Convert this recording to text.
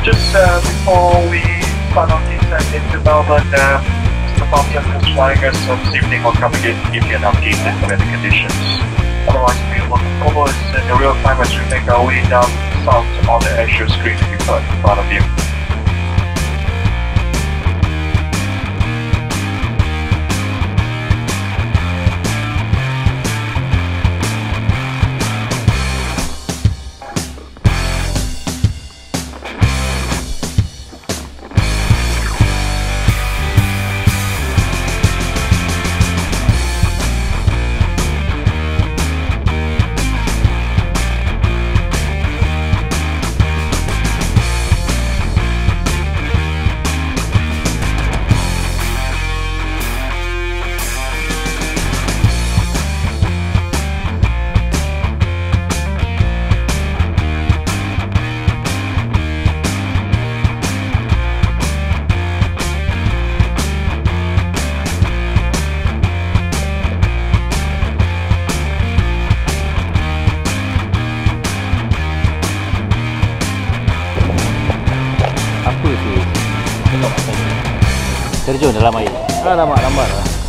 Just uh, before we start on descent into Melbourne, Mr. Bobson is flying us so this evening will come again to give you an update on the weather conditions. Otherwise, we will follow us in the real time as we make our way down south on the actual screen in front of you. terjun dalam air. Ah, lambat, lah.